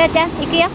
らちゃん行くよ。